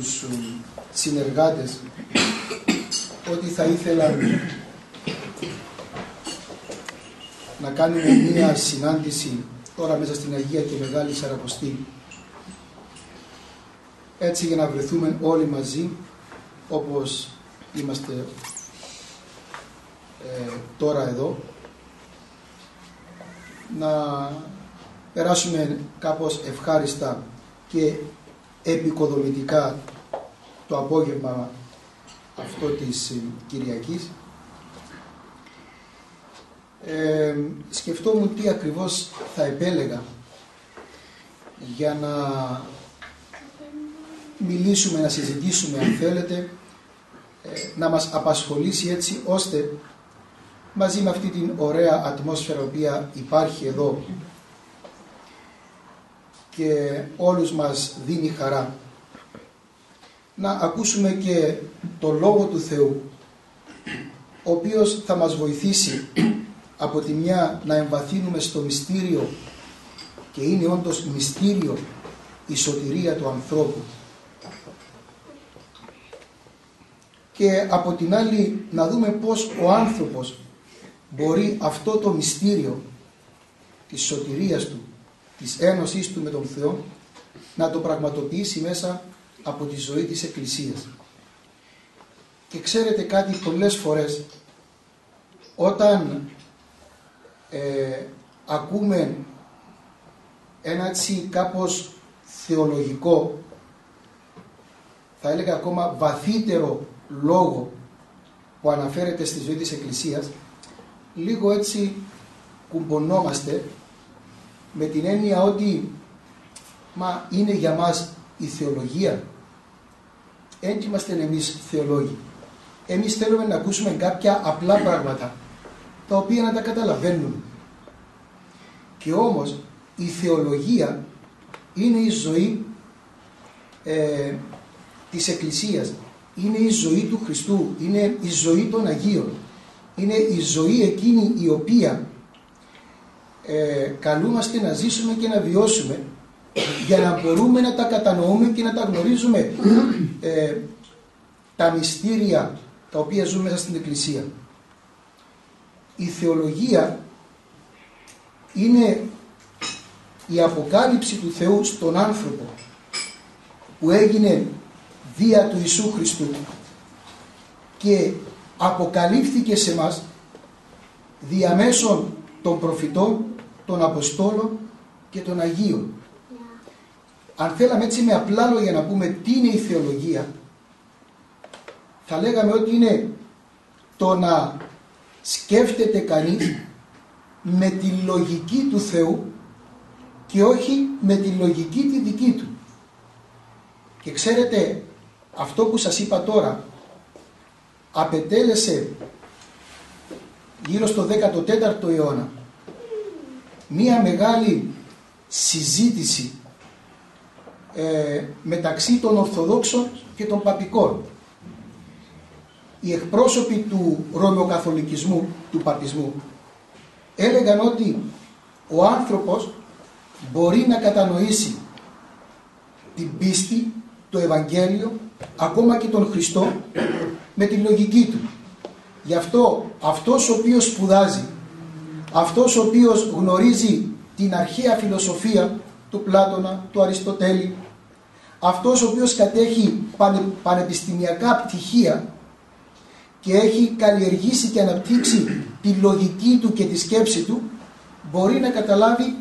τους συνεργάτες ότι θα ήθελαν να κάνουμε μία συνάντηση τώρα μέσα στην Αγία και Μεγάλη Σαρακοστή. Έτσι για να βρεθούμε όλοι μαζί όπως είμαστε ε, τώρα εδώ να περάσουμε κάπως ευχάριστα και επικοδομητικά το απόγευμα αυτό της Κυριακής. Ε, σκεφτόμουν τι ακριβώς θα επέλεγα για να μιλήσουμε, να συζητήσουμε αν θέλετε, ε, να μας απασχολήσει έτσι ώστε μαζί με αυτή την ωραία ατμόσφαιρα που υπάρχει εδώ και όλους μας δίνει χαρά. Να ακούσουμε και το Λόγο του Θεού ο οποίος θα μας βοηθήσει από τη μια να εμβαθύνουμε στο μυστήριο και είναι όντως μυστήριο η σωτηρία του ανθρώπου. Και από την άλλη να δούμε πως ο άνθρωπος μπορεί αυτό το μυστήριο της σωτηρίας του της ένωσής του με τον Θεό να το πραγματοποιήσει μέσα από τη ζωή της Εκκλησίας. Και ξέρετε κάτι πολλές φορές όταν ε, ακούμε ένα έτσι κάπως θεολογικό θα έλεγα ακόμα βαθύτερο λόγο που αναφέρεται στη ζωή της Εκκλησίας λίγο έτσι κουμπονόμαστε με την έννοια ότι μα είναι για μας η θεολογία. Έτσι είμαστε εμείς θεολόγοι. Εμείς θέλουμε να ακούσουμε κάποια απλά πράγματα τα οποία να τα καταλαβαίνουμε. Και όμως η θεολογία είναι η ζωή ε, της Εκκλησίας. Είναι η ζωή του Χριστού. Είναι η ζωή των Αγίων. Είναι η ζωή εκείνη η οποία ε, καλούμαστε να ζήσουμε και να βιώσουμε για να μπορούμε να τα κατανοούμε και να τα γνωρίζουμε ε, τα μυστήρια τα οποία ζούμε μέσα στην Εκκλησία. Η θεολογία είναι η αποκάλυψη του Θεού στον άνθρωπο που έγινε δια του Ιησού Χριστού και αποκαλύφθηκε σε μας διαμέσων των προφητών των Αποστόλων και των Αγίων. Αν θέλαμε έτσι με απλά λόγια να πούμε τι είναι η θεολογία, θα λέγαμε ότι είναι το να σκέφτεται κανείς με τη λογική του Θεού και όχι με τη λογική τη δική του. Και ξέρετε, αυτό που σας είπα τώρα απετέλεσε γύρω στο 14ο αιώνα μία μεγάλη συζήτηση ε, μεταξύ των Ορθοδόξων και των Παπικών. Οι εκπρόσωποι του Ρωμαιοκαθολικισμού, του Παπισμού, έλεγαν ότι ο άνθρωπος μπορεί να κατανοήσει την πίστη, το Ευαγγέλιο, ακόμα και τον Χριστό, με τη λογική του. Γι' αυτό αυτός ο οποίος σπουδάζει αυτός ο οποίος γνωρίζει την αρχαία φιλοσοφία του Πλάτωνα, του Αριστοτέλη, αυτός ο οποίος κατέχει πανεπιστημιακά πτυχία και έχει καλλιεργήσει και αναπτύξει τη λογική του και τη σκέψη του, μπορεί να καταλάβει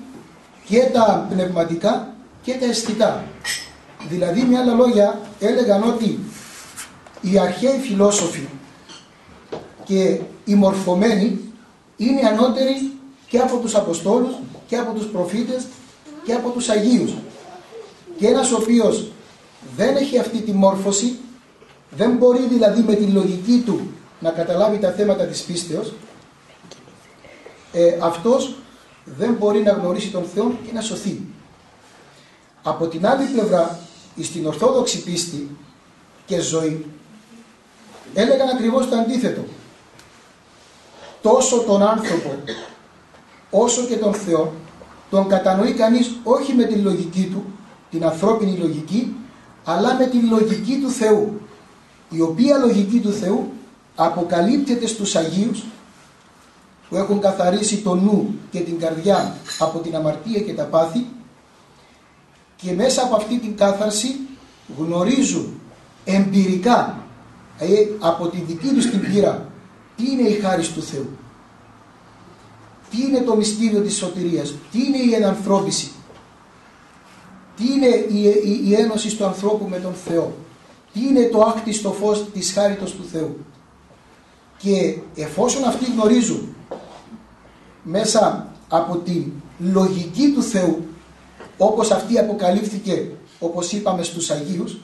και τα πνευματικά και τα αισθητά. Δηλαδή με άλλα λόγια έλεγαν ότι οι αρχαίοι φιλόσοφοι και οι μορφωμένοι είναι ανώτεροι και από τους Αποστόλους και από τους προφήτες και από τους Αγίους. Και ένας ο οποίος δεν έχει αυτή τη μόρφωση, δεν μπορεί δηλαδή με τη λογική του να καταλάβει τα θέματα της πίστεως, ε, αυτός δεν μπορεί να γνωρίσει τον Θεό και να σωθεί. Από την άλλη πλευρά, στην Ορθόδοξη πίστη και ζωή, έλεγαν ακριβώς το αντίθετο τόσο τον άνθρωπο όσο και τον Θεό τον κατανοεί κανείς όχι με την λογική του, την ανθρώπινη λογική, αλλά με τη λογική του Θεού, η οποία λογική του Θεού αποκαλύπτεται στους Αγίους που έχουν καθαρίσει το νου και την καρδιά από την αμαρτία και τα πάθη και μέσα από αυτή την κάθαρση γνωρίζουν εμπειρικά ε, από τη δική τους την πείρα τι είναι η χάρη του Θεού; Τι είναι το μυστήριο της σωτηρίας; Τι είναι η ενανθρώπιση; Τι είναι η, η, η ένωση του ανθρώπου με τον Θεό; Τι είναι το άκτιστο φως της χάριτος του Θεού; Και εφόσον αυτοί γνωρίζουν μέσα από τη λογική του Θεού όπως αυτή αποκαλύφθηκε όπως είπαμε στους Αγίους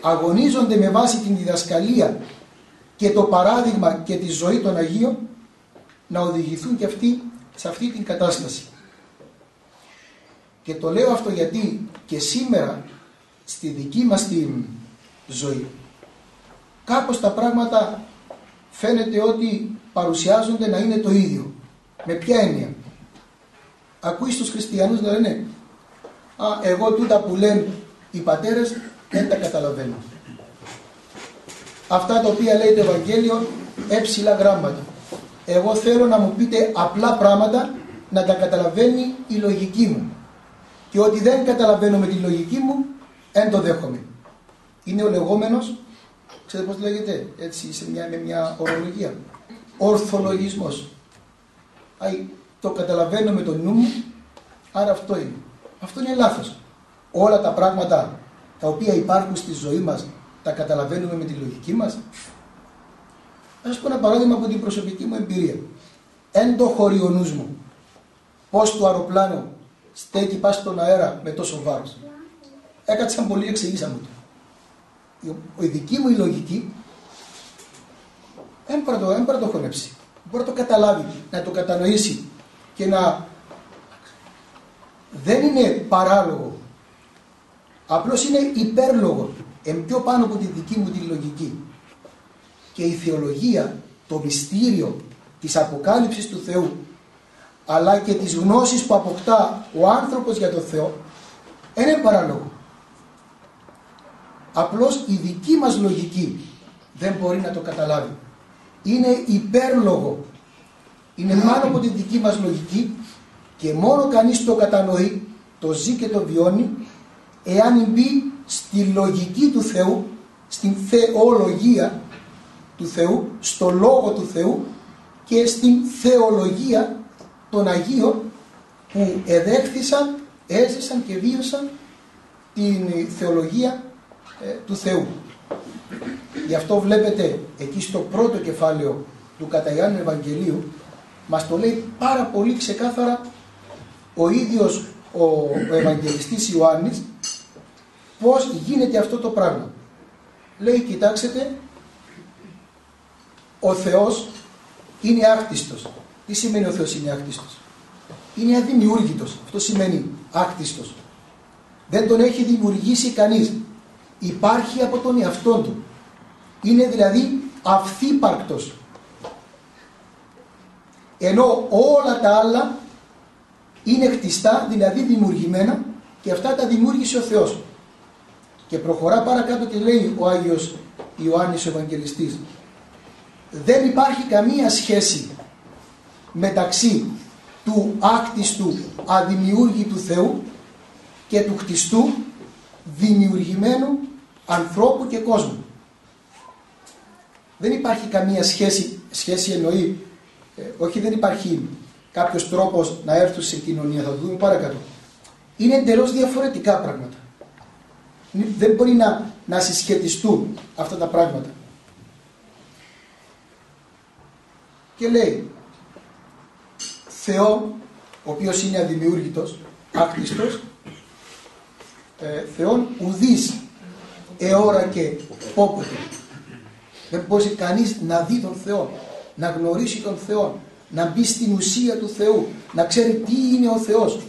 αγωνίζονται με βάση την διδασκαλία και το παράδειγμα και τη ζωή των Αγίων να οδηγηθούν και αυτοί σε αυτή την κατάσταση. Και το λέω αυτό γιατί και σήμερα στη δική μας τη ζωή κάπως τα πράγματα φαίνεται ότι παρουσιάζονται να είναι το ίδιο. Με ποια έννοια; Ακούει στους χριστιανούς να λένε «Α, εγώ τούτα που λένε οι πατέρες δεν τα καταλαβαίνω». Αυτά τα οποία λέει το Ευαγγέλιο έψηλα γράμματα. Εγώ θέλω να μου πείτε απλά πράγματα να τα καταλαβαίνει η λογική μου. Και ότι δεν καταλαβαίνω με τη λογική μου, δεν το δέχομαι. Είναι ο λεγόμενος, ξέρετε πώς λέγεται, έτσι, σε μια, με μια ορολογία. Ορθολογισμός. Αι, το καταλαβαίνω με το νου μου, άρα αυτό είναι. Αυτό είναι λάθος. Όλα τα πράγματα τα οποία υπάρχουν στη ζωή μας τα καταλαβαίνουμε με τη λογική μας. Θα σας πω ένα παράδειγμα από την προσωπική μου εμπειρία. Εν το χωρί ο νους μου, πώς το αεροπλάνο στέκει πας στον αέρα με τόσο βάρος. Έκατσαν πολύ εξηγήσα μου το. Η δική μου η λογική δεν μπορεί να το χωνέψει. Μπορεί να το καταλάβει, να το κατανοήσει και να δεν είναι παράλογο. Απλώς είναι υπέρλογο. Εν πιο πάνω από τη δική μου τη λογική. Και η θεολογία, το μυστήριο της αποκάλυψης του Θεού αλλά και της γνώσης που αποκτά ο άνθρωπος για το Θεό δεν είναι παράλογο. Απλώς η δική μας λογική δεν μπορεί να το καταλάβει. Είναι υπέρλογο. Είναι πάνω από τη δική μας λογική και μόνο κανείς το κατανοεί, το ζει και το βιώνει εάν μπει στη λογική του Θεού, στην θεολογία του Θεού, στο Λόγο του Θεού και στην θεολογία των Αγίων που εδέχθησαν, έζησαν και βίωσαν την θεολογία ε, του Θεού. Γι' αυτό βλέπετε εκεί στο πρώτο κεφάλαιο του Καταγιάννου Ευαγγελίου μας το λέει πάρα πολύ ξεκάθαρα ο ίδιος ο, ο Ευαγγελιστής Ιωάννης πώς γίνεται αυτό το πράγμα. Λέει κοιτάξτε ο Θεός είναι άκτιστος. Τι σημαίνει ο Θεός είναι άκτιστος; Είναι αδημιούργητος. Αυτό σημαίνει άκτιστος. Δεν τον έχει δημιουργήσει κανείς. Υπάρχει από τον εαυτό του. Είναι δηλαδή αυθύπαρκτος. Ενώ όλα τα άλλα είναι χτιστά, δηλαδή δημιουργημένα και αυτά τα δημιούργησε ο Θεός. Και προχωρά παρακάτω και λέει ο Άγιος Ιωάννης ο Ευαγγελιστής δεν υπάρχει καμία σχέση μεταξύ του άκτιστου αδημιούργητου Θεού και του χτιστού δημιουργημένου ανθρώπου και κόσμου. Δεν υπάρχει καμία σχέση, σχέση εννοεί, ε, όχι δεν υπάρχει κάποιος τρόπος να έρθουν σε κοινωνία, θα το δούμε παρακάτω. Είναι εντελώς διαφορετικά πράγματα. Δεν μπορεί να, να συσχετιστούν αυτά τα πράγματα. Και λέει, Θεό, ο οποίος είναι αδημιούργητος, άκτιστος, ε, Θεόν ουδής εώρα και πόποτε. Δεν μπορεί κανείς να δει τον Θεό, να γνωρίσει τον Θεό, να μπει στην ουσία του Θεού, να ξέρει τι είναι ο Θεός.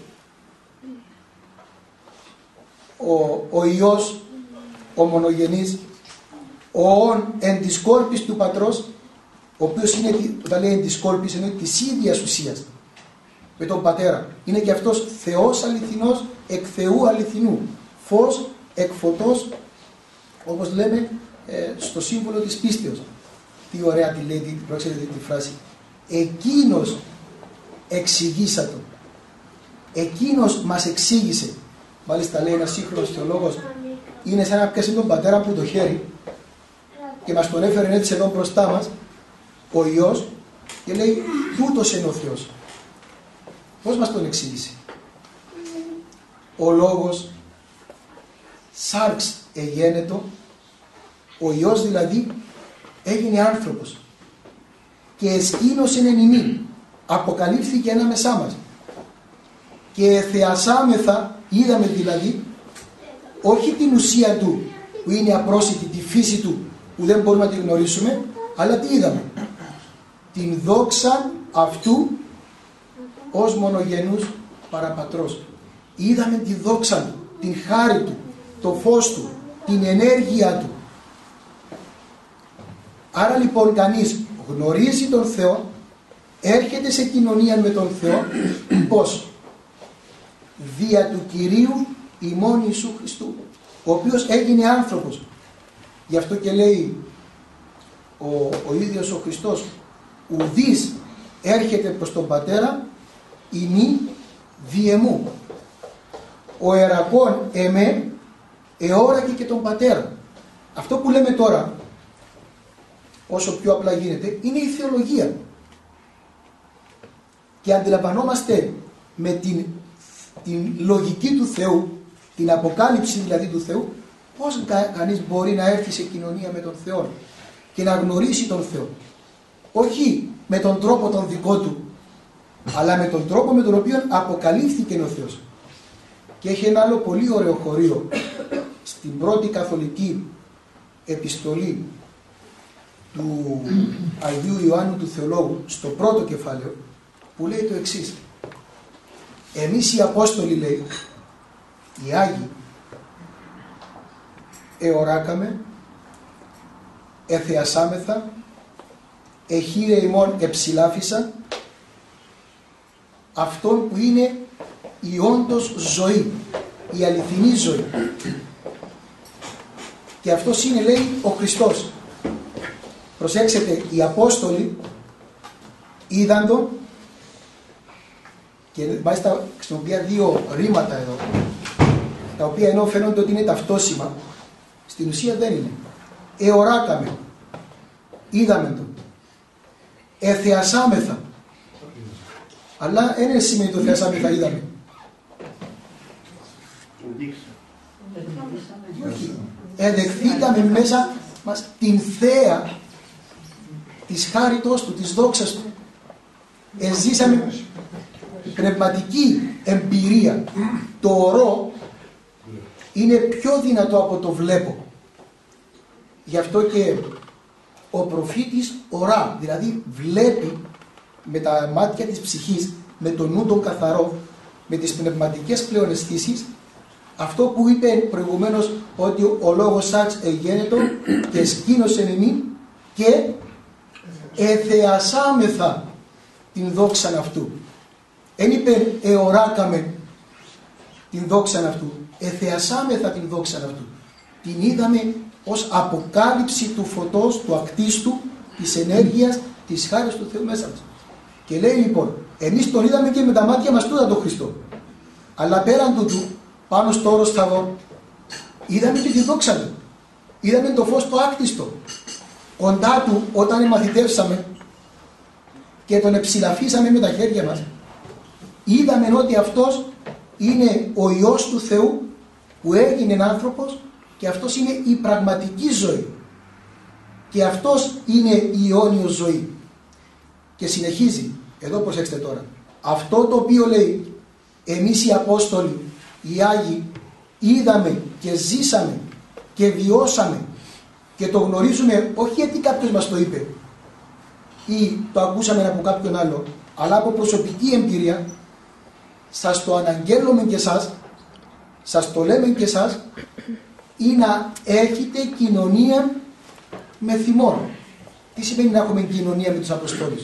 Ο, ο Υιός, ο μονογενής, ο όν εν της κόρπης του Πατρός, ο οποίος είναι, όταν λέει εν της κόρπης, εννοεί της ίδιας ουσίας με τον Πατέρα. Είναι και αυτός Θεός αληθινός, εκ Θεού αληθινού. Φως εκ φωτός, όπως λέμε ε, στο σύμβολο της πίστεως. Τι ωραία τη λέει, πρόξερετε τη φράση. Εκείνος εξηγήσατο. Εκείνος μας εξήγησε. Μάλιστα λέει ένας σύγχρονος θεολόγος, είναι σαν να πιάσει τον πατέρα από το χέρι και μας τον έφερε έτσι εδώ μπροστά μας, ο Υιός, και λέει, τούτος είναι ο Θεός. Πώς μας τον εξήγησε; Ο λόγος σάρξ εγένετο, ο Υιός δηλαδή έγινε άνθρωπος και εσκήνωσε εν ημί, αποκαλύφθηκε ένα μεσά μας και θεασάμεθα, είδαμε δηλαδή, όχι την ουσία του που είναι απρόσιτη, τη φύση του που δεν μπορούμε να τη γνωρίσουμε, αλλά τι είδαμε. Την δόξα αυτού ως μονογενούς παραπατρός. Είδαμε τη δόξα του, την χάρη του, το φως του, την ενέργεια του. Άρα λοιπόν κανείς γνωρίζει τον Θεό, έρχεται σε κοινωνία με τον Θεό, πώς; Δια του Κυρίου ημών Ιησού Χριστού, ο οποίος έγινε άνθρωπος. Γι' αυτό και λέει ο, ο ίδιος ο Χριστός, ουδής έρχεται προς τον Πατέρα, ημί διεμού. Ο ερακόν εμέ εώρακε και τον πατέρα. Αυτό που λέμε τώρα, όσο πιο απλά γίνεται, είναι η θεολογία. Και αντιλαμβανόμαστε με την, την λογική του Θεού, την αποκάλυψη δηλαδή του Θεού, πώς κα, κανείς μπορεί να έρθει σε κοινωνία με τον Θεό και να γνωρίσει τον Θεό. Όχι με τον τρόπο τον δικό του, αλλά με τον τρόπο με τον οποίο αποκαλύφθηκε ο Θεός. Και έχει ένα άλλο πολύ ωραίο χωρίο στην πρώτη καθολική επιστολή του Αγίου Ιωάννου του Θεολόγου στο πρώτο κεφάλαιο που λέει το εξής εμείς οι Απόστολοι λέει οι Άγιοι εωράκαμε εθεασάμεθα εχείρε ημών εψηλάφισα αυτόν που είναι η όντως ζωή, η αληθινή ζωή. Και αυτός είναι λέει ο Χριστός. Προσέξτε, οι Απόστολοι είδαν το και μάλιστα χρησιμοποιεί δύο ρήματα εδώ, τα οποία ενώ φαίνονται ότι είναι ταυτόσιμα, στην ουσία δεν είναι. Εωράκαμε, είδαμε το, εθεασάμεθα, αλλά δεν σημαίνει το θεασάμεθα είδαμε. Εδεχθήκαμε μέσα μας την θέα της χάριτος του, της δόξας του. Εζήσαμε πνευματική εμπειρία. Το ορό είναι πιο δυνατό από το βλέπω. Γι' αυτό και ο προφήτης ορά, δηλαδή βλέπει με τα μάτια της ψυχής, με το νου τον καθαρό, με τις πνευματικές πλέον αυτό που είπε προηγουμένως ότι ο λόγος σάτς εγένετο και σκήνωσε εμεί και εθεασάμεθα την δόξα αυτού. Εν είπε εωράκαμε την δόξα αυτού, εθεασάμεθα την δόξα αυτού. Την είδαμε ως αποκάλυψη του φωτός, του ακτίστου, της ενέργειας, της χάρης του Θεού μέσα μας. Και λέει λοιπόν, εμείς τον είδαμε και με τα μάτια μας τούτα τον Χριστό. Αλλά πέραν του του, πάνω στο όρος Σταυρό, είδαμε και τη δόξα του. Είδαμε το φως το άκτιστο. Κοντά του όταν εμαθητεύσαμε και τον εψηλαφίσαμε με τα χέρια μας, είδαμε ότι αυτός είναι ο Υιός του Θεού που έγινε άνθρωπος και αυτός είναι η πραγματική ζωή. Και αυτός είναι η αιώνιος ζωή. Και συνεχίζει, εδώ προσέξτε τώρα, αυτό το οποίο λέει εμείς οι Απόστολοι οι Άγιοι είδαμε και ζήσαμε και βιώσαμε και το γνωρίζουμε όχι γιατί κάποιος μας το είπε ή το ακούσαμε από κάποιον άλλο αλλά από προσωπική εμπειρία σας το αναγγέλνουμε και εσάς σας το λέμε και εσάς ή να έχετε κοινωνία με θυμόν. Τι σημαίνει να έχουμε κοινωνία με τους Αποστόλους;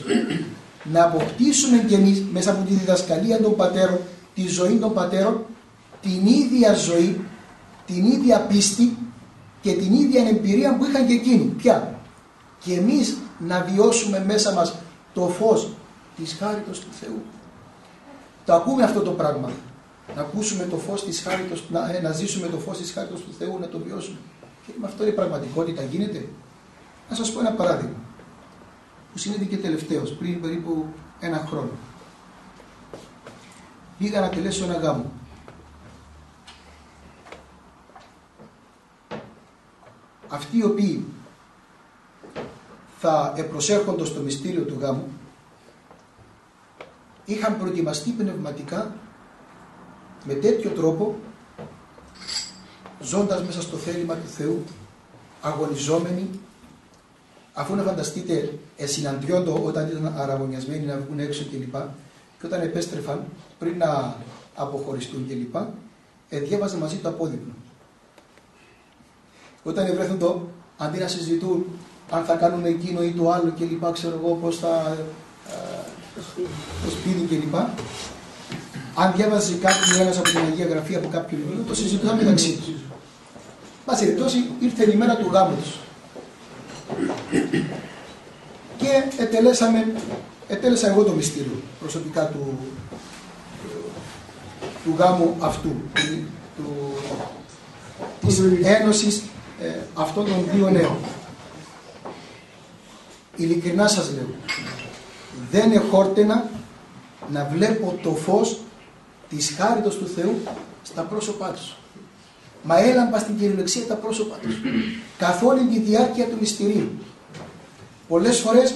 να αποκτήσουμε και εμείς μέσα από τη διδασκαλία των πατέρων, τη ζωή των πατέρων, την ίδια ζωή την ίδια πίστη και την ίδια εμπειρία που είχαν και εκείνοι. Ποια; Και εμείς να βιώσουμε μέσα μας το φως της χάριτος του Θεού. Το ακούμε αυτό το πράγμα. Να ακούσουμε το φως της χάριτος, να, ε, να ζήσουμε το φως της χάριτος του Θεού, να το βιώσουμε. Και με αυτό η πραγματικότητα γίνεται. Να σας πω ένα παράδειγμα που συνέβη και τελευταίος, πριν περίπου ένα χρόνο. Πήγα να τελέσω ένα γάμο. Αυτοί οι οποίοι θα επροσέρχονται στο μυστήριο του γάμου είχαν προετοιμαστεί πνευματικά με τέτοιο τρόπο ζώντας μέσα στο θέλημα του Θεού αγωνιζόμενοι αφού να φανταστείτε συναντιόντο όταν ήταν αραγωνιασμένοι να βγουν έξω κλπ. Και όταν επέστρεφαν πριν να αποχωριστούν κλπ ε, διέβαζαν μαζί το απόδειπνο. Όταν βρέθουν το αντί να συζητούν αν θα κάνουν εκείνο ή το άλλο κλπ ξέρω εγώ πως θα ε, το σπίτι κλπ. Αν διάβαζε κάποιο ένα από την Αγία Γραφή από κάποιο βιβλίο, το συζητούσαμε μεταξύ τους. Μα περιπτώσει ήρθε η μέρα του γάμους του. Και ετελέσαμε, ετέλεσα εγώ το μυστήριο προσωπικά του, του γάμου αυτού, του, της ένωσης ε, αυτών των δύο νέων. Ειλικρινά σας λέω, δεν εχόρτενα να βλέπω το φως της χάριτος του Θεού στα πρόσωπά τους. Μα έλαμπα στην κυριολεξία τα πρόσωπά τους. Καθ' όλη τη διάρκεια του μυστηρίου. Πολλές φορές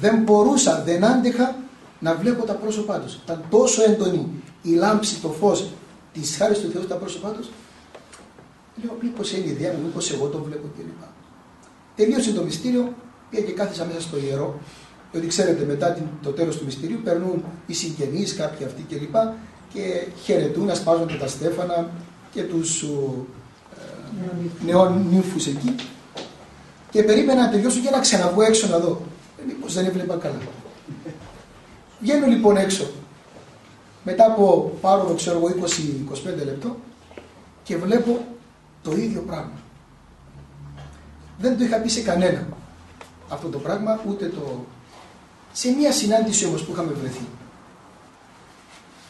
δεν μπορούσα, δεν άντεχα να βλέπω τα πρόσωπά τους. Ήταν τόσο έντονη η λάμψη, το φως της χάρης του Θεού στα πρόσωπά τους. Λέω μήπως είναι η ιδέα μου, μήπως εγώ το βλέπω κλπ. Τελείωσε το μυστήριο, πήγα και κάθισα μέσα στο ιερό διότι ξέρετε μετά το τέλος του μυστηρίου περνούν οι συγγενείς, κάποιοι αυτοί κλπ. Και χαιρετούν, ασπάζονται τα στέφανα και τους ε, νεών νύμφους εκεί. Και περίμενα να τελειώσω και να ξαναβγώ έξω να δω. Ε, μήπως δεν έβλεπα καλά. Βγαίνω λοιπόν έξω. Μετά από πάροδο ξέρω εγώ 20-25 λεπτό και βλέπω το ίδιο πράγμα. Δεν το είχα πει σε κανένα αυτό το πράγμα, ούτε το σε μια συνάντηση όμως που είχαμε βρεθεί,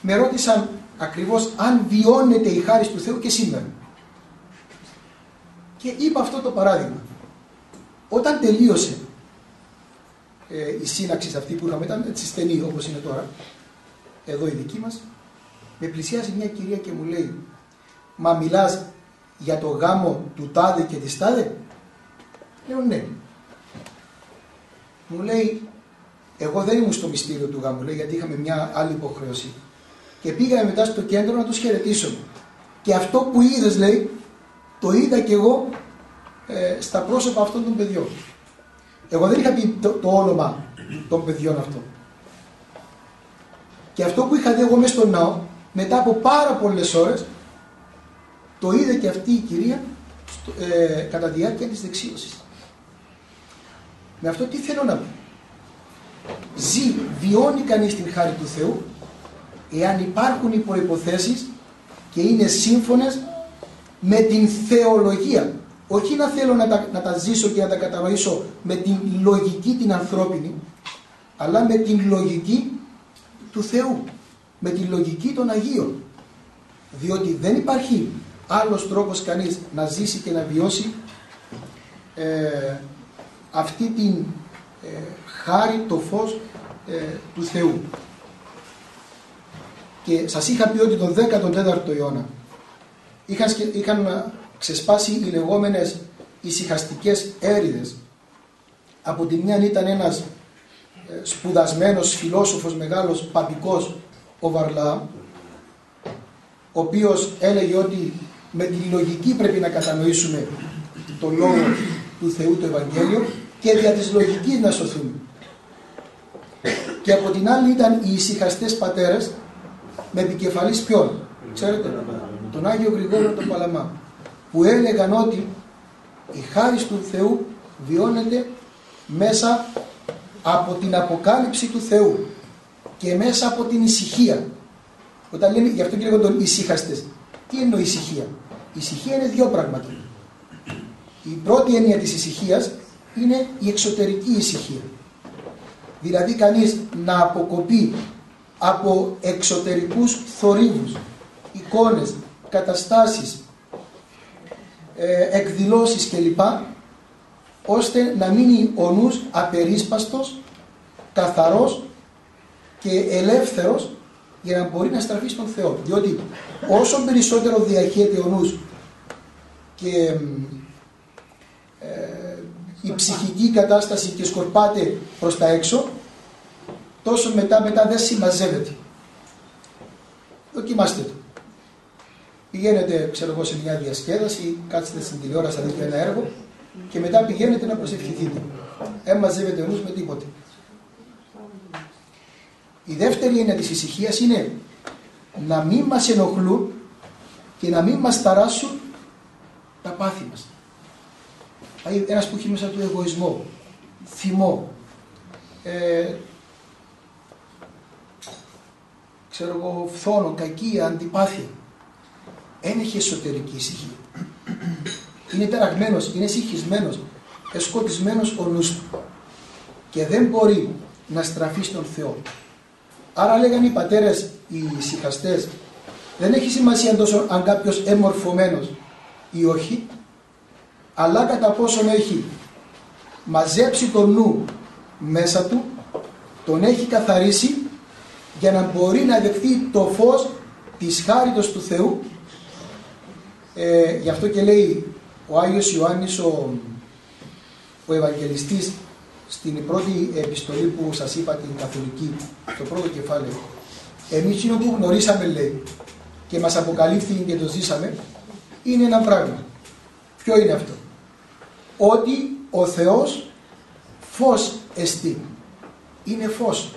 με ρώτησαν ακριβώς αν βιώνεται η χάρη του Θεού και σήμερα. Και είπα αυτό το παράδειγμα. Όταν τελείωσε ε, η σύναξη αυτή που είχαμε, ήταν έτσι στενή όπως είναι τώρα, εδώ η δική μας, με πλησιάζει μια κυρία και μου λέει «Μα μιλάς για το γάμο του τάδε και της τάδε» Λέω ναι. Μου λέει εγώ δεν ήμουν στο μυστήριο του γάμου, λέει, γιατί είχαμε μια άλλη υποχρέωση. Και πήγαμε μετά στο κέντρο να τους χαιρετήσω. Και αυτό που είδες, λέει, το είδα κι εγώ ε, στα πρόσωπα αυτών των παιδιών. Εγώ δεν είχα πει το, όνομα των παιδιών αυτών. Και αυτό που είχα δει εγώ μέσα στον ναό, μετά από πάρα πολλές ώρες, το είδε και αυτή η κυρία ε, κατά τη διάρκεια της δεξίωσης. Με αυτό τι θέλω να πω ζει, βιώνει κανείς την χάρη του Θεού εάν υπάρχουν οι προϋποθέσεις και είναι σύμφωνες με την θεολογία. Όχι να θέλω να τα, να τα ζήσω και να τα κατανοήσω με την λογική την ανθρώπινη, αλλά με την λογική του Θεού, με την λογική των Αγίων. Διότι δεν υπάρχει άλλος τρόπος κανείς να ζήσει και να βιώσει ε, αυτή την ε, χάρη το φως ε, του Θεού. Και σας είχα πει ότι τον 14ο αιώνα είχαν, είχαν ξεσπάσει οι λεγόμενες ησυχαστικές έρηδες. Από τη μια ήταν ένας ε, σπουδασμένος φιλόσοφος μεγάλος παπικός ο Βαρλά ο οποίος έλεγε ότι με τη λογική πρέπει να κατανοήσουμε το λόγο του Θεού το Ευαγγέλιο και δια της λογικής να σωθούμε. Και από την άλλη ήταν οι ησυχαστές πατέρες με επικεφαλής ποιον, ξέρετε, τον Άγιο Γρηγόριο τον Παλαμά, που έλεγαν ότι η χάρη του Θεού βιώνεται μέσα από την αποκάλυψη του Θεού και μέσα από την ησυχία. Όταν λένε, γι' αυτό και λέγονται ησυχαστές. Τι εννοεί ησυχία; Η ησυχία είναι δύο πράγματα. Η πρώτη έννοια της ησυχίας είναι η εξωτερική ησυχία. Δηλαδή κανείς να αποκοπεί από εξωτερικούς θορύβους, εικόνες, καταστάσεις, ε, εκδηλώσεις κλπ. ώστε να μείνει ο νους απερίσπαστος, καθαρός και ελεύθερος για να μπορεί να στραφεί στον Θεό. Διότι όσο περισσότερο διαχέεται ο νους και ε, η ψυχική κατάσταση και σκορπάται προς τα έξω, τόσο μετά μετά δεν συμμαζεύεται. Δοκιμάστε το. Πηγαίνετε, ξέρω εγώ, σε μια διασκέδαση, κάτσετε στην τηλεόραση, δείτε ένα έργο και μετά πηγαίνετε να προσευχηθείτε. Δεν μαζεύετε ο νους με τίποτε. Η δεύτερη έννοια της ησυχίας είναι να μην μας ενοχλούν και να μην μας ταράσουν τα πάθη μας. Δηλαδή ένας που έχει μέσα του εγωισμό, θυμό, ε, ξέρω εγώ, φθόνο, κακία, αντιπάθεια. Δεν έχει εσωτερική ησυχία. Είναι τεραγμένος, είναι συγχυσμένος, εσκοτισμένος ο νους του και δεν μπορεί να στραφεί στον Θεό. Άρα λέγανε οι πατέρες, οι ησυχαστές, δεν έχει σημασία τόσο αν κάποιος εμορφωμένος ή όχι, αλλά κατά πόσον έχει μαζέψει τον νου μέσα του, τον έχει καθαρίσει για να μπορεί να δεχτεί το φως της χάριτος του Θεού. Ε, γι' αυτό και λέει ο Άγιος Ιωάννης ο, ο Ευαγγελιστής στην πρώτη επιστολή που σας είπα την καθολική, στο πρώτο κεφάλαιο, εμείς είναι που γνωρίσαμε λέει και μας αποκαλύφθηκε και το ζήσαμε, είναι ένα πράγμα. Ποιο είναι αυτό; Ότι ο Θεός φως εστί. Είναι φως.